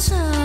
time.